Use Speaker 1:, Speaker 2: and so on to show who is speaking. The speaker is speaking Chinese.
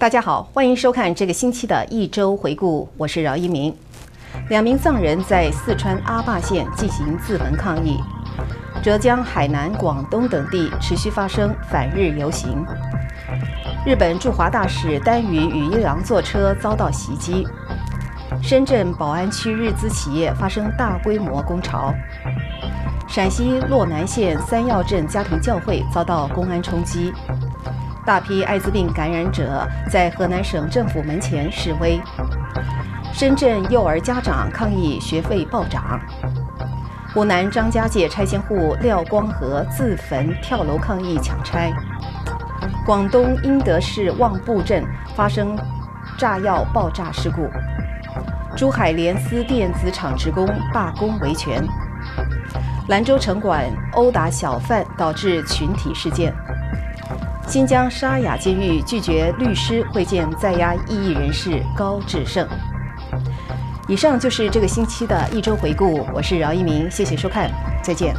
Speaker 1: 大家好，欢迎收看这个星期的一周回顾，我是饶一鸣。两名藏人在四川阿坝县进行自焚抗议，浙江、海南、广东等地持续发生反日游行。日本驻华大使丹羽与一郎坐车遭到袭击。深圳宝安区日资企业发生大规模工潮。陕西洛南县三药镇家庭教会遭到公安冲击。大批艾滋病感染者在河南省政府门前示威。深圳幼儿家长抗议学费暴涨。湖南张家界拆迁户廖光和自焚跳楼抗议强拆。广东英德市望布镇发生炸药爆炸事故。珠海联思电子厂职工罢工维权。兰州城管殴打小贩导致群体事件。新疆沙雅监狱拒绝律师会见在押异议人士高志胜。以上就是这个星期的一周回顾，我是饶一鸣，谢谢收看，再见。